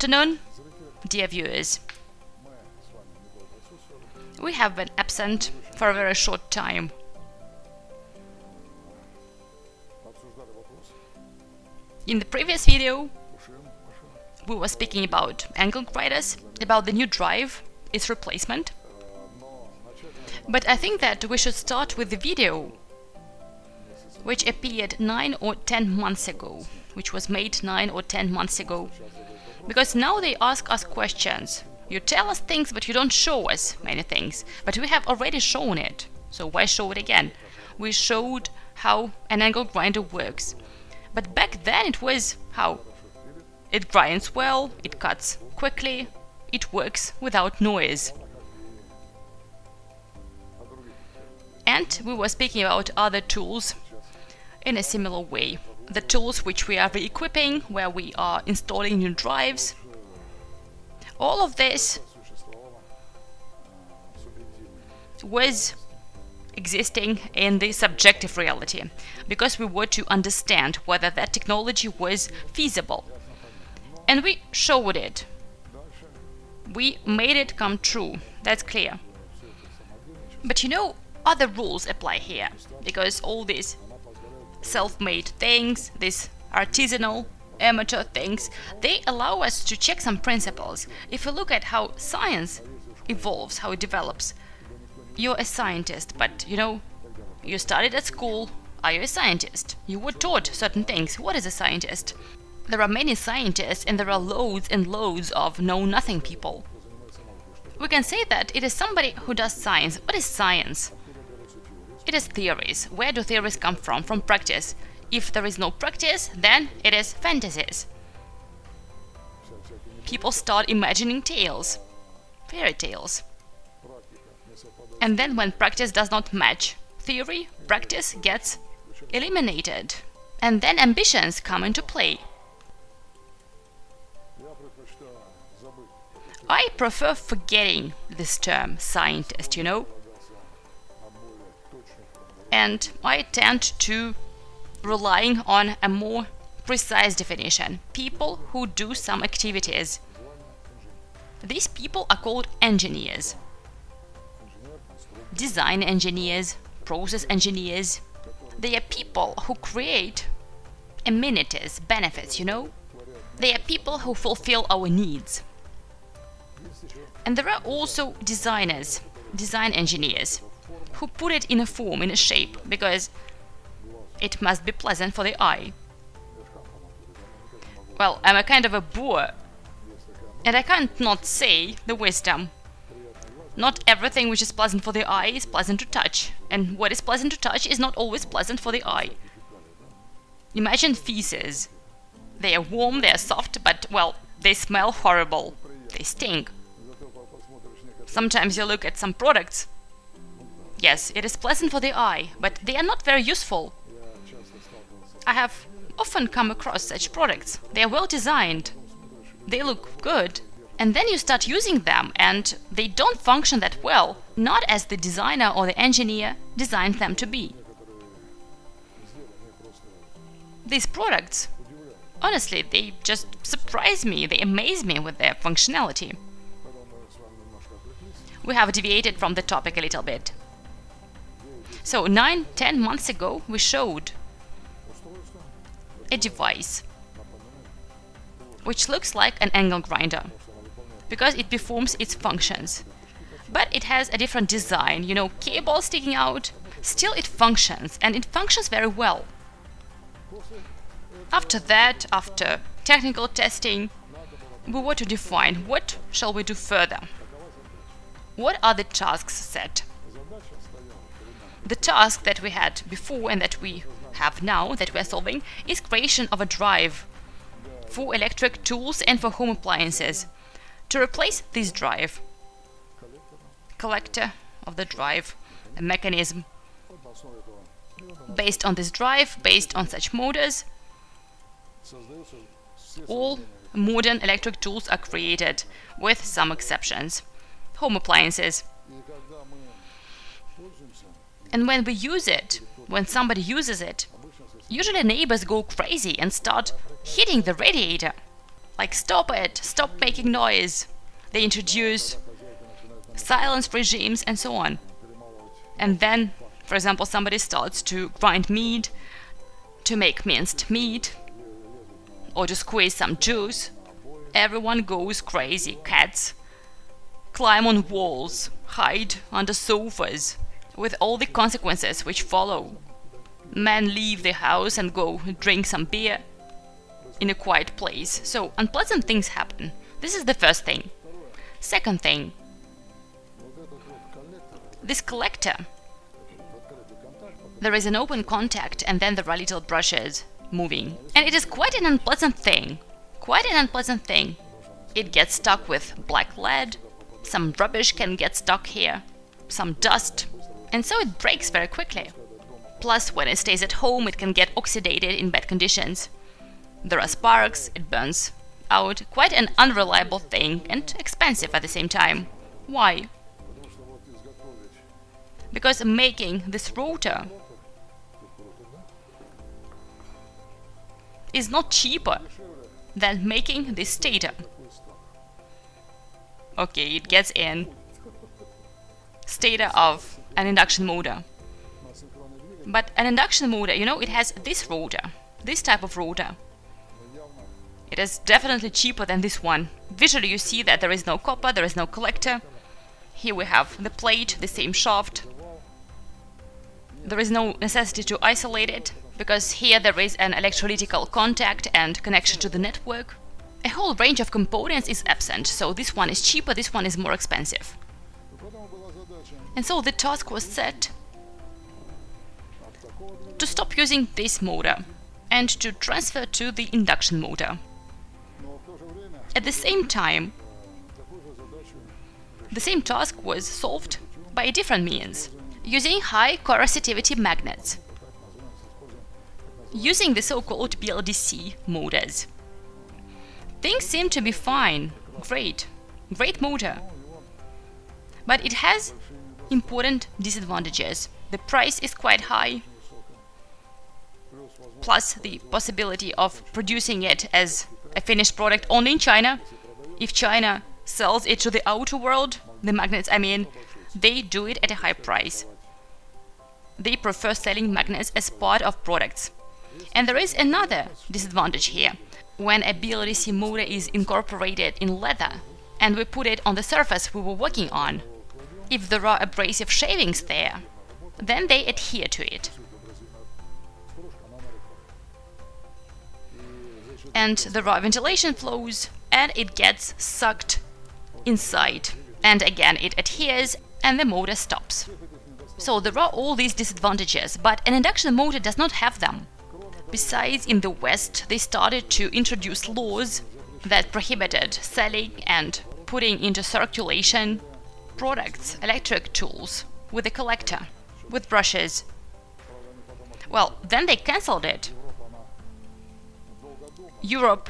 Good afternoon, dear viewers. We have been absent for a very short time. In the previous video, we were speaking about angle grinders, about the new drive, its replacement. But I think that we should start with the video which appeared 9 or 10 months ago, which was made 9 or 10 months ago. Because now they ask us questions. You tell us things, but you don't show us many things. But we have already shown it, so why show it again? We showed how an angle grinder works. But back then it was how? It grinds well, it cuts quickly, it works without noise. And we were speaking about other tools in a similar way. The tools which we are re-equipping, where we are installing new drives. All of this was existing in the subjective reality because we were to understand whether that technology was feasible. And we showed it. We made it come true, that's clear. But you know, other rules apply here, because all these self-made things, these artisanal amateur things, they allow us to check some principles. If you look at how science evolves, how it develops, you're a scientist, but you know, you studied at school, are you a scientist? You were taught certain things. What is a scientist? There are many scientists and there are loads and loads of know-nothing people. We can say that it is somebody who does science. What is science? It is theories. Where do theories come from? From practice. If there is no practice, then it is fantasies. People start imagining tales, fairy tales. And then when practice does not match theory, practice gets eliminated. And then ambitions come into play. I prefer forgetting this term, scientist, you know? And I tend to relying on a more precise definition. People who do some activities. These people are called engineers. Design engineers, process engineers. They are people who create amenities, benefits, you know? They are people who fulfill our needs. And there are also designers, design engineers, who put it in a form, in a shape, because it must be pleasant for the eye. Well, I'm a kind of a boor, and I can't not say the wisdom. Not everything which is pleasant for the eye is pleasant to touch, and what is pleasant to touch is not always pleasant for the eye. Imagine feces. They are warm, they are soft, but, well, they smell horrible. They stink. Sometimes you look at some products. Yes, it is pleasant for the eye, but they are not very useful. I have often come across such products. They are well designed. They look good. And then you start using them and they don't function that well, not as the designer or the engineer designed them to be. These products, honestly, they just surprise me, they amaze me with their functionality. We have deviated from the topic a little bit. So, nine, ten months ago, we showed a device which looks like an angle grinder because it performs its functions. But it has a different design, you know, cable sticking out, still it functions, and it functions very well. After that, after technical testing, we were to define what shall we do further. What are the tasks set? The task that we had before and that we have now, that we are solving, is creation of a drive for electric tools and for home appliances. To replace this drive, collector of the drive, a mechanism based on this drive, based on such motors, all modern electric tools are created, with some exceptions. Home appliances. And when we use it, when somebody uses it, usually neighbors go crazy and start hitting the radiator. like stop it, stop making noise. They introduce silence regimes and so on. And then, for example, somebody starts to grind meat, to make minced meat, or to squeeze some juice. Everyone goes crazy. Cats climb on walls, hide under sofas, with all the consequences which follow. Men leave the house and go drink some beer in a quiet place. So unpleasant things happen. This is the first thing. Second thing, this collector. There is an open contact and then there are little brushes moving. And it is quite an unpleasant thing. Quite an unpleasant thing. It gets stuck with black lead, some rubbish can get stuck here, some dust, and so it breaks very quickly. Plus, when it stays at home, it can get oxidated in bad conditions. There are sparks, it burns out, quite an unreliable thing and expensive at the same time. Why? Because making this rotor is not cheaper than making this stator. Okay, it gets in stator of an induction motor. But an induction motor, you know, it has this rotor, this type of rotor. It is definitely cheaper than this one. Visually you see that there is no copper, there is no collector. Here we have the plate, the same shaft. There is no necessity to isolate it, because here there is an electrolytical contact and connection to the network. A whole range of components is absent, so this one is cheaper, this one is more expensive. And so the task was set to stop using this motor and to transfer to the induction motor. At the same time, the same task was solved by a different means, using high coercitivity magnets, using the so-called BLDC motors. Things seem to be fine, great, great motor, but it has important disadvantages. The price is quite high, plus the possibility of producing it as a finished product only in China. If China sells it to the outer world, the magnets, I mean, they do it at a high price. They prefer selling magnets as part of products. And there is another disadvantage here. When a BLDC motor is incorporated in leather and we put it on the surface we were working on, if there are abrasive shavings there, then they adhere to it. and the raw ventilation flows and it gets sucked inside. And again, it adheres and the motor stops. So there are all these disadvantages, but an induction motor does not have them. Besides, in the West, they started to introduce laws that prohibited selling and putting into circulation products, electric tools, with a collector, with brushes. Well, then they cancelled it Europe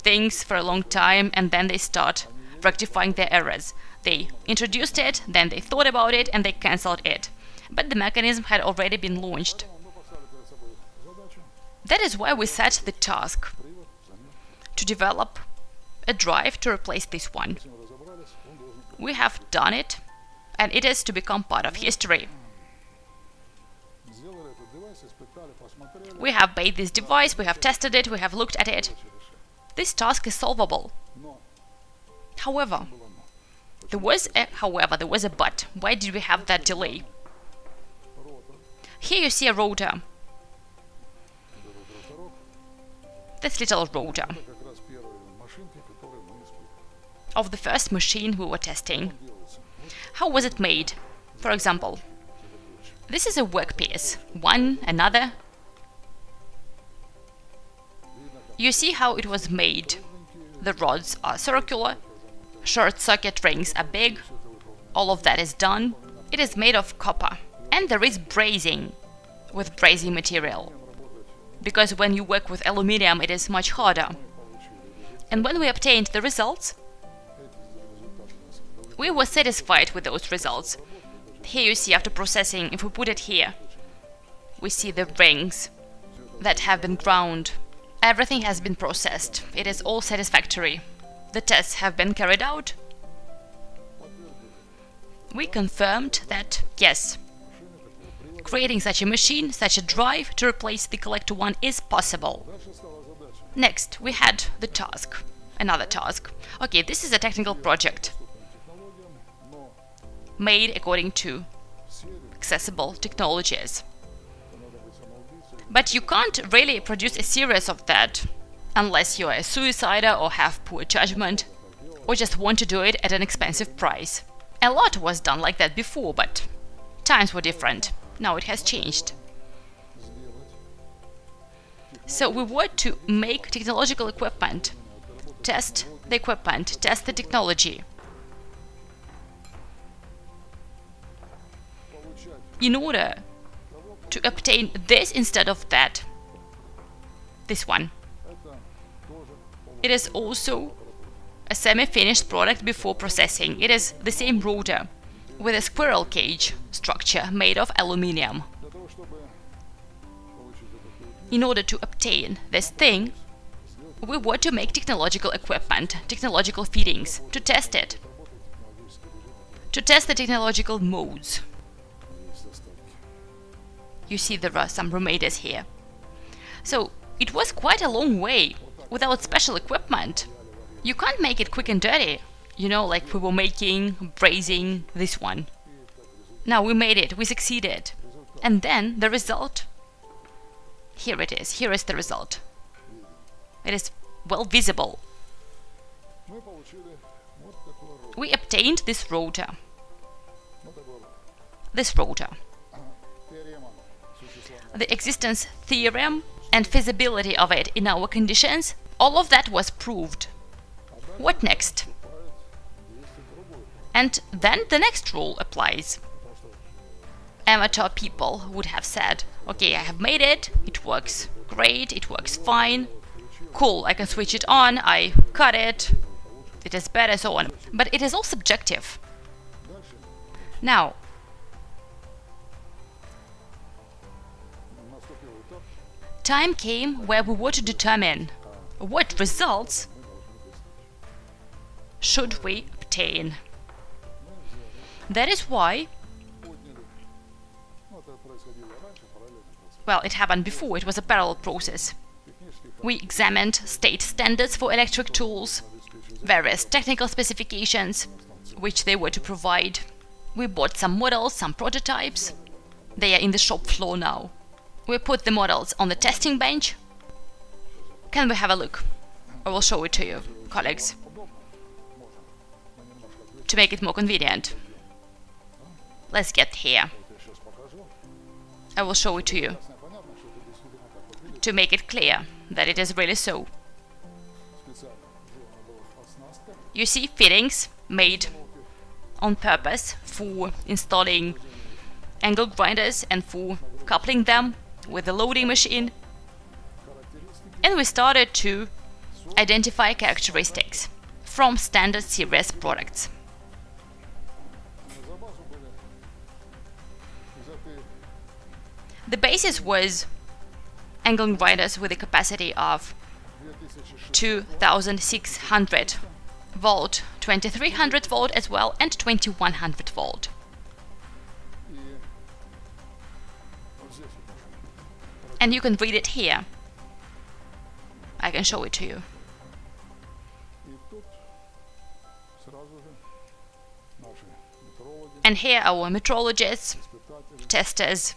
thinks for a long time and then they start rectifying their errors. They introduced it, then they thought about it and they cancelled it. But the mechanism had already been launched. That is why we set the task to develop a drive to replace this one. We have done it, and it is to become part of history. We have made this device, we have tested it, we have looked at it. This task is solvable. However, there was a however, there was a but. Why did we have that delay? Here you see a rotor. This little rotor of the first machine we were testing. How was it made? For example, this is a workpiece, one, another, You see how it was made. The rods are circular, short circuit rings are big, all of that is done. It is made of copper, and there is brazing with brazing material. Because when you work with aluminium it is much harder. And when we obtained the results, we were satisfied with those results. Here you see after processing, if we put it here, we see the rings that have been ground Everything has been processed. It is all satisfactory. The tests have been carried out. We confirmed that, yes, creating such a machine, such a drive to replace the Collector 1 is possible. Next, we had the task. Another task. Okay, this is a technical project made according to accessible technologies. But you can't really produce a series of that unless you're a suicider or have poor judgment or just want to do it at an expensive price. A lot was done like that before, but times were different. Now it has changed. So we want to make technological equipment, test the equipment, test the technology. In order to obtain this instead of that, this one. It is also a semi-finished product before processing. It is the same rotor with a squirrel cage structure made of aluminium. In order to obtain this thing, we want to make technological equipment, technological fittings, to test it. To test the technological modes. You see there are some reminders here. So, it was quite a long way without special equipment. You can't make it quick and dirty, you know, like we were making, brazing this one. Now we made it, we succeeded. And then the result here it is, here is the result. It is well visible. We obtained this rotor. This rotor. The existence theorem and feasibility of it in our conditions, all of that was proved. What next? And then the next rule applies amateur people would have said, okay, I have made it, it works great, it works fine, cool, I can switch it on, I cut it, it is better, so on. But it is all subjective. Now, time came where we were to determine what results should we obtain. That is why Well, it happened before, it was a parallel process. We examined state standards for electric tools, various technical specifications, which they were to provide. We bought some models, some prototypes. They are in the shop floor now. We put the models on the testing bench. Can we have a look? I will show it to you, colleagues. To make it more convenient. Let's get here. I will show it to you to make it clear that it is really so. You see fittings made on purpose for installing angle grinders and for coupling them with the loading machine. And we started to identify characteristics from standard CRS products. The basis was angle grinders with a capacity of 2600 volt, 2300 volt as well, and 2100 volt. And you can read it here. I can show it to you. And here our metrologists, testers,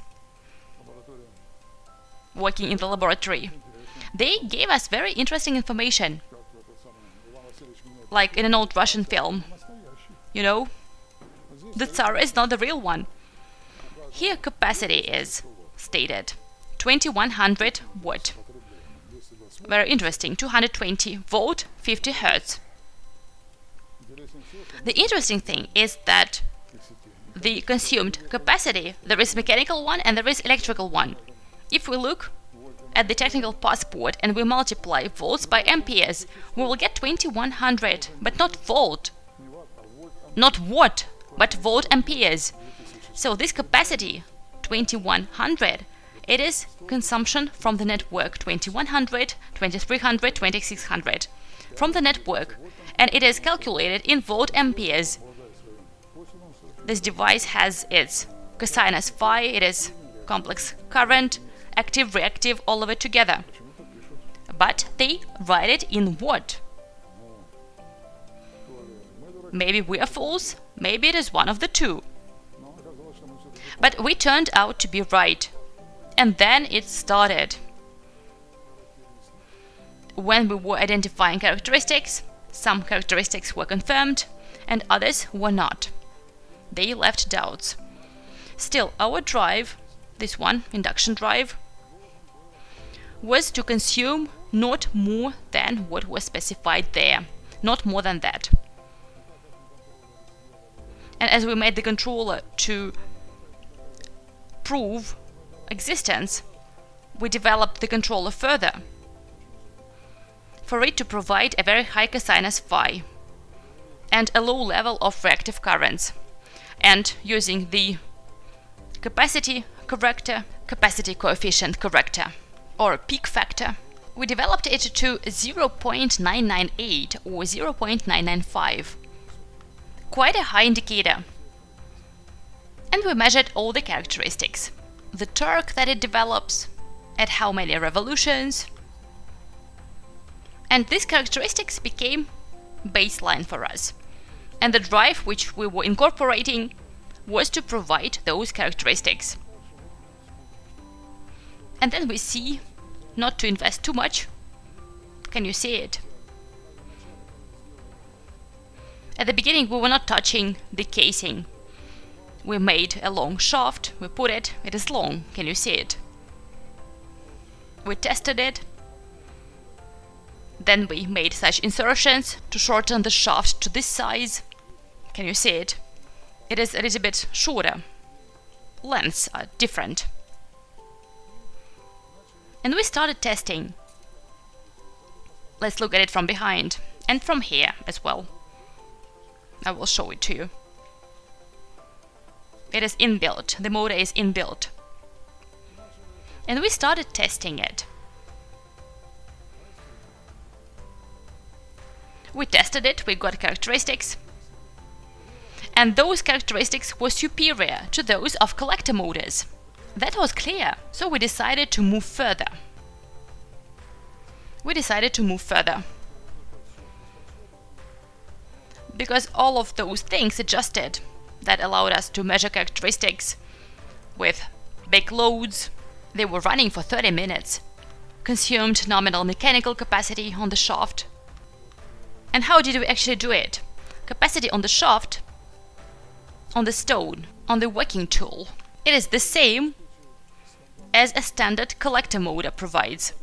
working in the laboratory. They gave us very interesting information, like in an old Russian film. You know, the Tsar is not the real one. Here capacity is stated 2100 watt. Very interesting, 220 volt, 50 hertz. The interesting thing is that the consumed capacity, there is mechanical one and there is electrical one. If we look at the technical passport and we multiply volts by amperes, we will get 2100, but not volt. Not watt, but volt amperes. So this capacity, 2100, It is consumption from the network 2100, 2300, 2600 from the network and it is calculated in volt amperes. This device has its cosinus phi, it is complex current, active, reactive, all of it together. But they write it in watt. Maybe we are fools, maybe it is one of the two. But we turned out to be right. And then it started. When we were identifying characteristics, some characteristics were confirmed and others were not. They left doubts. Still, our drive, this one, induction drive, was to consume not more than what was specified there, not more than that. And as we made the controller to prove existence, we developed the controller further. For it to provide a very high cosinus phi and a low level of reactive currents and using the capacity corrector, capacity coefficient corrector or peak factor we developed it to 0.998 or 0.995 quite a high indicator. And we measured all the characteristics the torque that it develops at how many revolutions and these characteristics became baseline for us. And the drive which we were incorporating was to provide those characteristics. And then we see not to invest too much. Can you see it? At the beginning we were not touching the casing. We made a long shaft, we put it, it is long, can you see it? We tested it, then we made such insertions to shorten the shaft to this size. Can you see it? It is a little bit shorter. Lengths are different. And we started testing. Let's look at it from behind and from here as well. I will show it to you. It is inbuilt, the motor is inbuilt. And we started testing it. We tested it, we got characteristics. And those characteristics were superior to those of collector motors. That was clear, so we decided to move further. We decided to move further. Because all of those things adjusted that allowed us to measure characteristics with big loads. They were running for 30 minutes, consumed nominal mechanical capacity on the shaft, and how did we actually do it? Capacity on the shaft, on the stone, on the working tool. It is the same as a standard collector motor provides.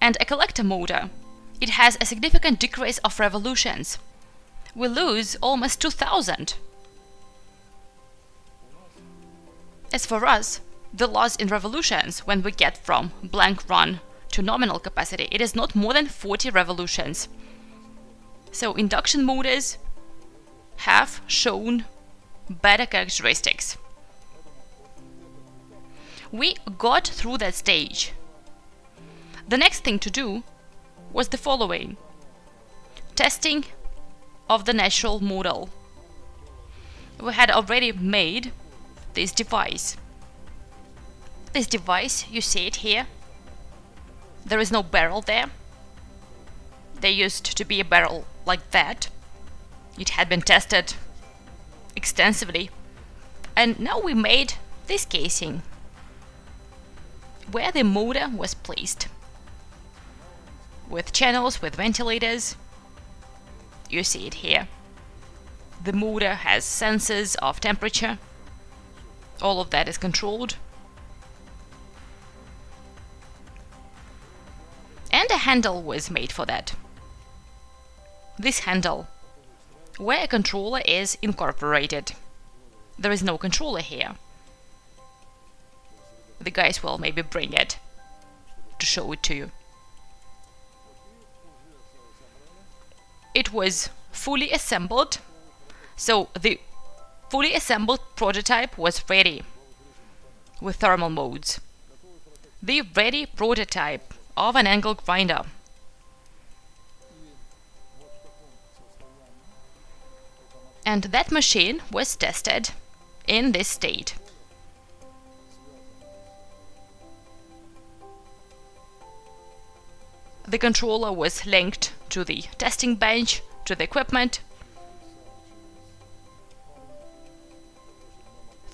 And a collector motor, it has a significant decrease of revolutions. We lose almost 2000. As for us, the loss in revolutions when we get from blank run to nominal capacity, it is not more than 40 revolutions. So induction motors have shown better characteristics. We got through that stage. The next thing to do was the following. Testing of the natural model. We had already made this device. This device, you see it here. There is no barrel there. There used to be a barrel like that. It had been tested extensively. And now we made this casing where the motor was placed. With channels, with ventilators. You see it here. The motor has sensors of temperature. All of that is controlled. And a handle was made for that this handle, where a controller is incorporated. There is no controller here. The guys will maybe bring it to show it to you. It was fully assembled, so the fully assembled prototype was ready with thermal modes. the ready prototype of an angle grinder. And that machine was tested in this state. The controller was linked to the testing bench, to the equipment,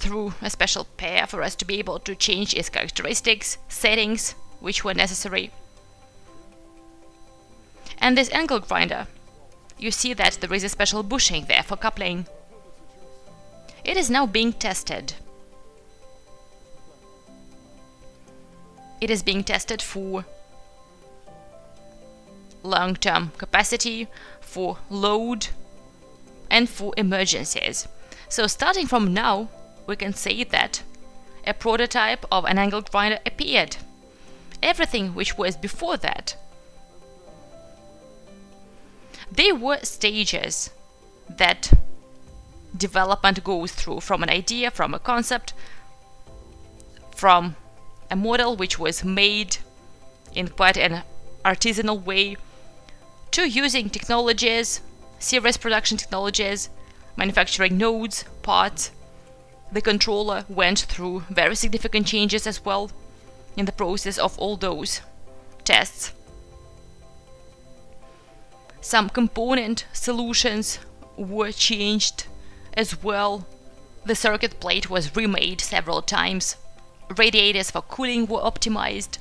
through a special pair for us to be able to change its characteristics, settings, which were necessary. And this angle grinder, you see that there is a special bushing there for coupling. It is now being tested. It is being tested for long-term capacity, for load, and for emergencies. So starting from now, we can say that a prototype of an angle grinder appeared. Everything which was before that. They were stages that development goes through from an idea, from a concept, from a model which was made in quite an artisanal way to using technologies, serious production technologies, manufacturing nodes, parts. The controller went through very significant changes as well in the process of all those tests. Some component solutions were changed as well. The circuit plate was remade several times. Radiators for cooling were optimized.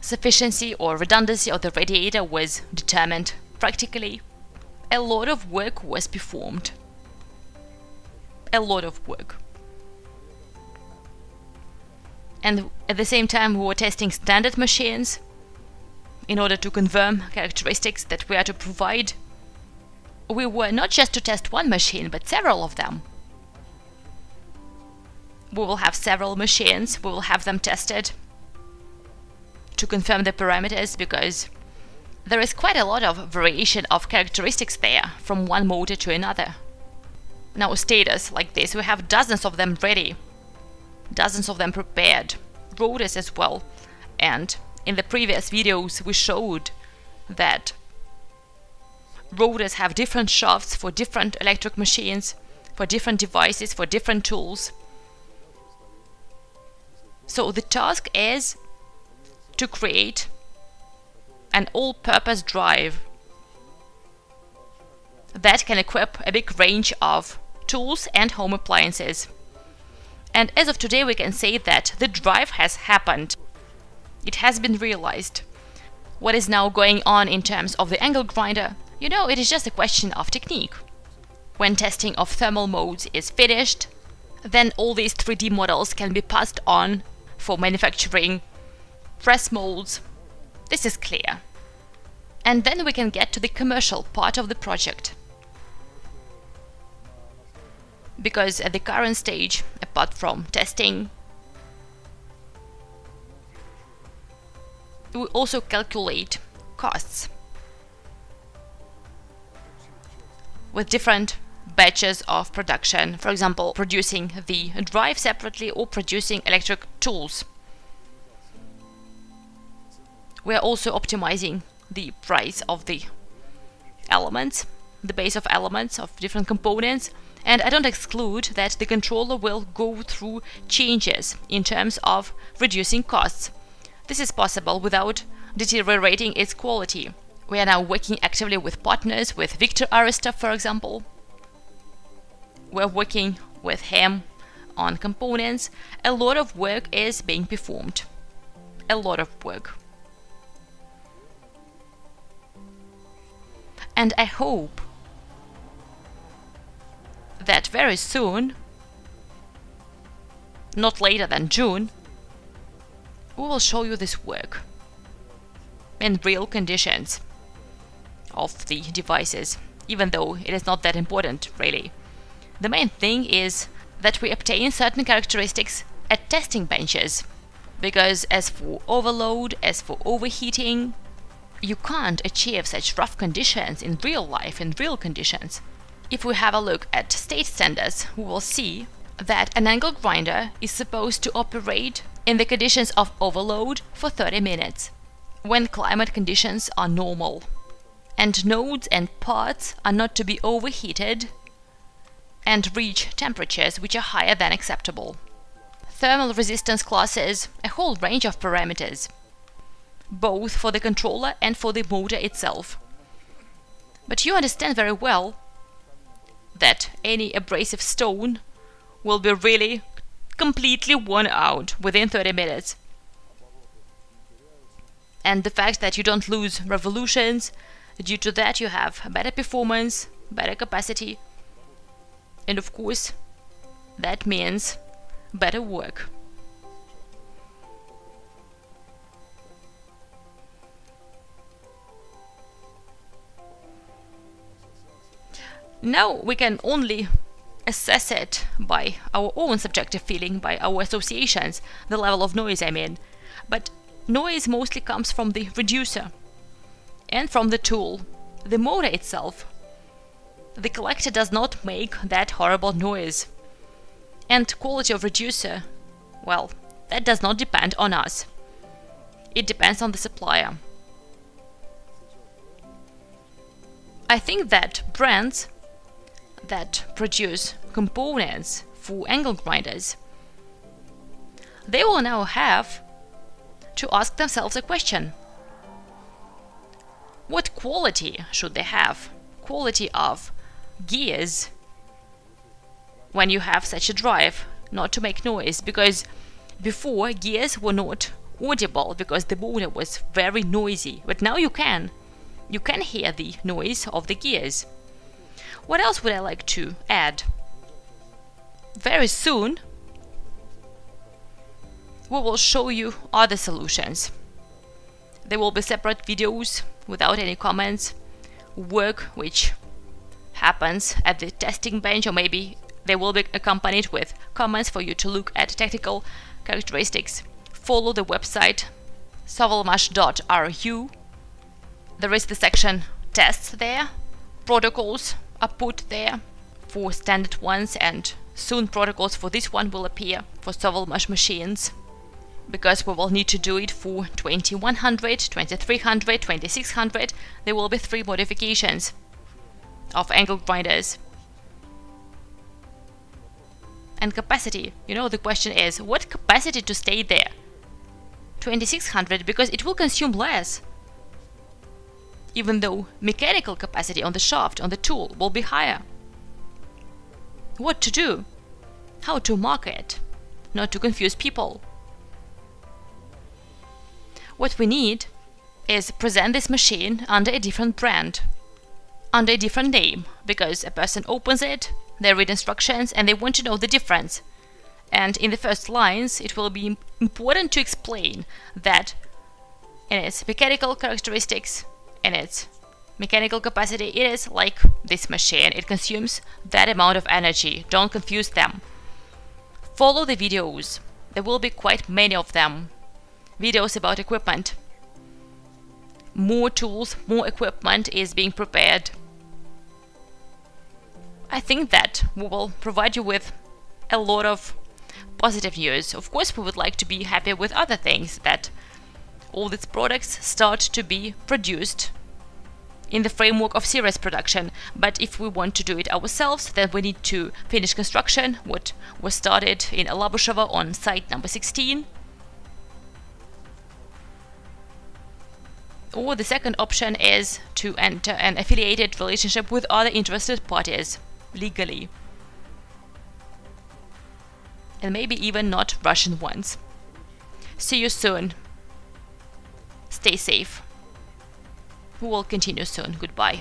Sufficiency or redundancy of the radiator was determined practically. A lot of work was performed. A lot of work. And at the same time, we were testing standard machines in order to confirm characteristics that we are to provide. We were not just to test one machine, but several of them. We will have several machines, we will have them tested to confirm the parameters because there is quite a lot of variation of characteristics there from one motor to another. Now status like this, we have dozens of them ready, dozens of them prepared, rotors as well, and in the previous videos we showed that rotors have different shafts for different electric machines, for different devices, for different tools. So the task is to create an all-purpose drive that can equip a big range of tools and home appliances. And as of today we can say that the drive has happened. It has been realized. What is now going on in terms of the angle grinder? You know, it is just a question of technique. When testing of thermal modes is finished, then all these 3D models can be passed on for manufacturing press molds. This is clear. And then we can get to the commercial part of the project. Because at the current stage, apart from testing, we also calculate costs with different batches of production. For example, producing the drive separately or producing electric tools we are also optimizing the price of the elements, the base of elements of different components, and I don't exclude that the controller will go through changes in terms of reducing costs. This is possible without deteriorating its quality. We are now working actively with partners, with Victor Arista, for example. We're working with him on components. A lot of work is being performed. A lot of work. And I hope that very soon, not later than June, we will show you this work in real conditions of the devices, even though it is not that important, really. The main thing is that we obtain certain characteristics at testing benches, because as for overload, as for overheating, you can't achieve such rough conditions in real life, in real conditions. If we have a look at state standards, we will see that an angle grinder is supposed to operate in the conditions of overload for 30 minutes, when climate conditions are normal, and nodes and parts are not to be overheated and reach temperatures which are higher than acceptable. Thermal resistance classes a whole range of parameters, both for the controller and for the motor itself. But you understand very well that any abrasive stone will be really completely worn out within 30 minutes. And the fact that you don't lose revolutions, due to that you have better performance, better capacity, and of course that means better work. Now we can only assess it by our own subjective feeling, by our associations, the level of noise I mean. But noise mostly comes from the reducer and from the tool, the motor itself. The collector does not make that horrible noise. And quality of reducer, well, that does not depend on us. It depends on the supplier. I think that brands that produce components for angle grinders, they will now have to ask themselves a question. What quality should they have? Quality of gears when you have such a drive, not to make noise, because before gears were not audible because the motor was very noisy, but now you can. You can hear the noise of the gears. What else would I like to add? Very soon we will show you other solutions. There will be separate videos without any comments, work which happens at the testing bench or maybe they will be accompanied with comments for you to look at technical characteristics. Follow the website sovelmash.ru. There is the section tests there, protocols are put there for standard ones and soon protocols for this one will appear for Sovelmash machines. Because we will need to do it for 2100, 2300, 2600 there will be three modifications of angle grinders. And capacity. You know the question is what capacity to stay there? 2600 because it will consume less even though mechanical capacity on the shaft, on the tool, will be higher. What to do? How to market? Not to confuse people. What we need is present this machine under a different brand, under a different name, because a person opens it, they read instructions and they want to know the difference. And in the first lines, it will be important to explain that in its mechanical characteristics, in its mechanical capacity, it is like this machine. It consumes that amount of energy. Don't confuse them. Follow the videos. There will be quite many of them. Videos about equipment. More tools, more equipment is being prepared. I think that we will provide you with a lot of positive news. Of course, we would like to be happy with other things that all these products start to be produced in the framework of serious production. But if we want to do it ourselves, then we need to finish construction, what was started in Alabushevo on site number 16. Or the second option is to enter an affiliated relationship with other interested parties, legally. And maybe even not Russian ones. See you soon. Stay safe. We will continue soon. Goodbye.